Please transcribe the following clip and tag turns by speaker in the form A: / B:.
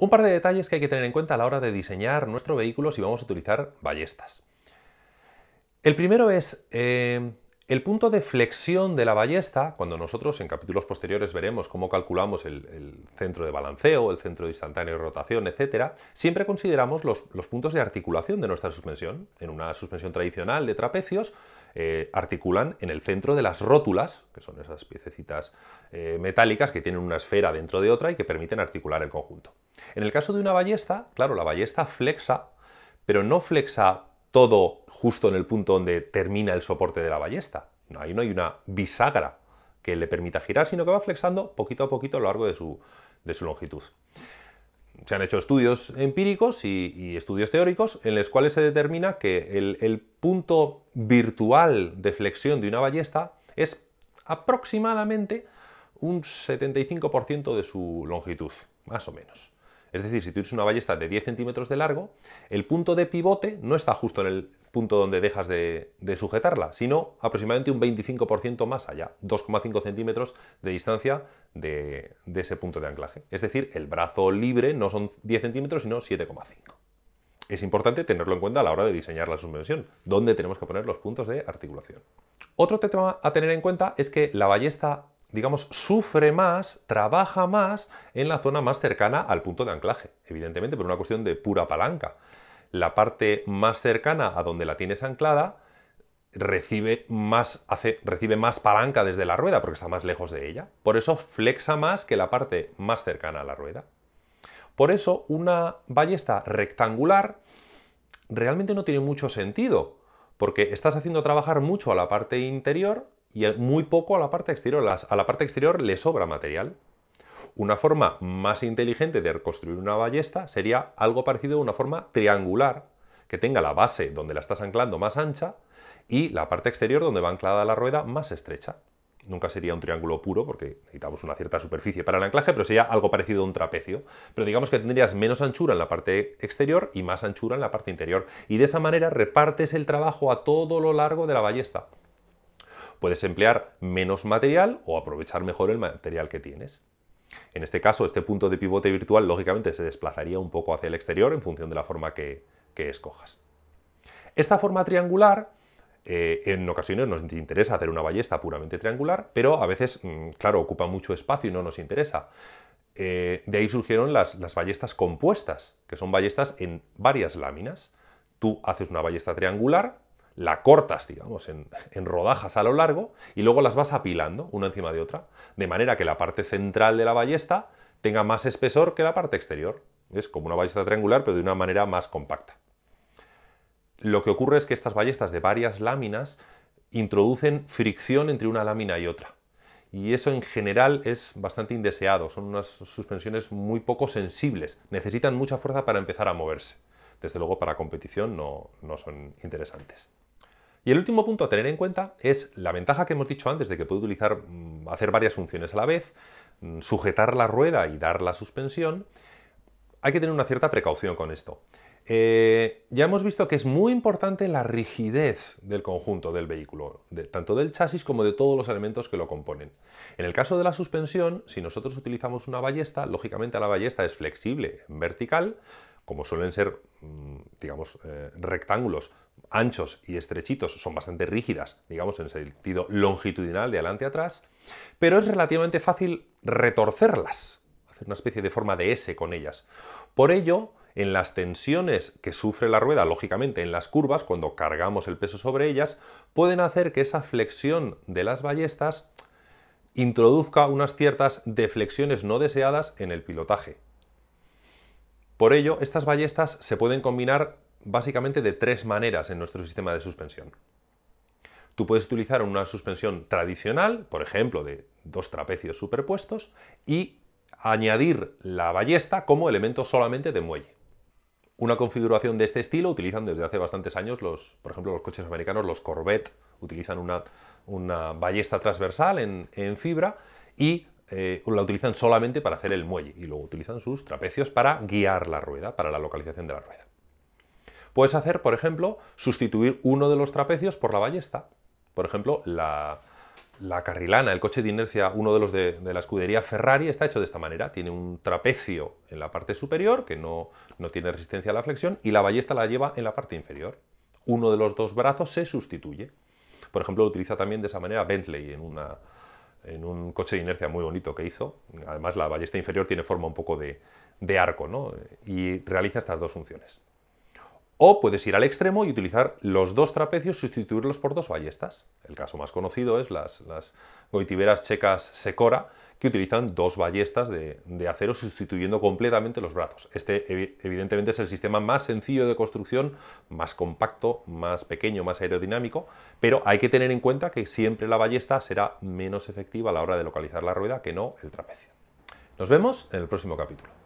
A: Un par de detalles que hay que tener en cuenta a la hora de diseñar nuestro vehículo si vamos a utilizar ballestas. El primero es eh, el punto de flexión de la ballesta, cuando nosotros en capítulos posteriores veremos cómo calculamos el, centro de balanceo, el centro de instantáneo de rotación, etc., siempre consideramos los, puntos de articulación de nuestra suspensión. En una suspensión tradicional de trapecios, eh, articulan en el centro de las rótulas, que son esas piececitas eh, metálicas que tienen una esfera dentro de otra y que permiten articular el conjunto. En el caso de una ballesta, claro, la ballesta flexa, pero no flexa todo justo en el punto donde termina el soporte de la ballesta. ahí no hay una bisagra que le permita girar, sino que va flexando poquito a poquito a lo largo de su, longitud. Se han hecho estudios empíricos y, estudios teóricos en los cuales se determina que el, el punto virtual de flexión de una ballesta es aproximadamente un 75% de su longitud, más o menos. Es decir, si tienes una ballesta de 10 centímetros de largo, el punto de pivote no está justo en el punto donde dejas de, sujetarla, sino aproximadamente un 25% más allá, 2,5 centímetros de distancia de, de, ese punto de anclaje. Es decir, el brazo libre no son 10 centímetros, sino 7,5. Es importante tenerlo en cuenta a la hora de diseñar la suspensión, dónde tenemos que poner los puntos de articulación. Otro tema a tener en cuenta es que la ballesta digamos, sufre más, trabaja más en la zona más cercana al punto de anclaje, evidentemente por una cuestión de pura palanca. La parte más cercana a donde la tienes anclada recibe más, recibe más palanca desde la rueda porque está más lejos de ella. Por eso flexa más que la parte más cercana a la rueda. Por eso una ballesta rectangular realmente no tiene mucho sentido, porque estás haciendo trabajar mucho a la parte interior y muy poco a la parte exterior. A la parte exterior le sobra material. Una forma más inteligente de reconstruir una ballesta sería algo parecido a una forma triangular, que tenga la base donde la estás anclando más ancha y la parte exterior donde va anclada la rueda más estrecha. Nunca sería un triángulo puro porque necesitamos una cierta superficie para el anclaje, pero sería algo parecido a un trapecio. Pero digamos que tendrías menos anchura en la parte exterior y más anchura en la parte interior. Y de esa manera repartes el trabajo a todo lo largo de la ballesta puedes emplear menos material o aprovechar mejor el material que tienes. En este caso, este punto de pivote virtual lógicamente se desplazaría un poco hacia el exterior en función de la forma que, escojas. Esta forma triangular, eh, en ocasiones nos interesa hacer una ballesta puramente triangular, pero a veces, mm, claro, ocupa mucho espacio y no nos interesa. Eh, de ahí surgieron las, las ballestas compuestas, que son ballestas en varias láminas. Tú haces una ballesta triangular, la cortas, digamos, en, rodajas a lo largo y luego las vas apilando una encima de otra, de manera que la parte central de la ballesta tenga más espesor que la parte exterior. Es como una ballesta triangular, pero de una manera más compacta. Lo que ocurre es que estas ballestas de varias láminas introducen fricción entre una lámina y otra. Y eso en general es bastante indeseado, son unas suspensiones muy poco sensibles, necesitan mucha fuerza para empezar a moverse. Desde luego para competición no, no son interesantes. Y el último punto a tener en cuenta es la ventaja que hemos dicho antes de que puede utilizar, mm, hacer varias funciones a la vez, mm, sujetar la rueda y dar la suspensión. Hay que tener una cierta precaución con esto. Eh, ya hemos visto que es muy importante la rigidez del conjunto del vehículo, tanto del chasis como de todos los elementos que lo componen. En el caso de la suspensión, si nosotros utilizamos una ballesta, lógicamente la ballesta es flexible en vertical, como suelen ser, mm, digamos, eh, rectángulos anchos y estrechitos, son bastante rígidas, digamos, en sentido longitudinal de adelante a atrás, pero es relativamente fácil retorcerlas, hacer una especie de forma de S con ellas. Por ello, en las tensiones que sufre la rueda, lógicamente en las curvas, cuando cargamos el peso sobre ellas, pueden hacer que esa flexión de las ballestas introduzca unas ciertas deflexiones no deseadas en el pilotaje. Por ello, estas ballestas se pueden combinar básicamente de tres maneras en nuestro sistema de suspensión. Tú puedes utilizar una suspensión tradicional, por ejemplo, de dos trapecios superpuestos, y añadir la ballesta como elemento solamente de muelle. Una configuración de este estilo utilizan desde hace bastantes años los, por ejemplo, los coches americanos, los Corvette, utilizan una, ballesta transversal en fibra y eh, la utilizan solamente para hacer el muelle y luego utilizan sus trapecios para guiar la rueda, para la localización de la rueda. Puedes hacer, por ejemplo, sustituir uno de los trapecios por la ballesta. Por ejemplo, la, la carrilana, el coche de inercia, uno de los de, la escudería Ferrari, está hecho de esta manera. Tiene un trapecio en la parte superior, que no, no tiene resistencia a la flexión, y la ballesta la lleva en la parte inferior. Uno de los dos brazos se sustituye. Por ejemplo, lo utiliza también de esa manera Bentley en, en un coche de inercia muy bonito que hizo. Además, la ballesta inferior tiene forma un poco de, de arco, ¿no? Y realiza estas dos funciones. O puedes ir al extremo y utilizar los dos trapecios sustituirlos por dos ballestas. El caso más conocido es las, las goitiberas checas Secora, que utilizan dos ballestas de, acero sustituyendo completamente los brazos. Este evidentemente es el sistema más sencillo de construcción, más compacto, más pequeño, más aerodinámico, pero hay que tener en cuenta que siempre la ballesta será menos efectiva a la hora de localizar la rueda que no el trapecio. Nos vemos en el próximo capítulo.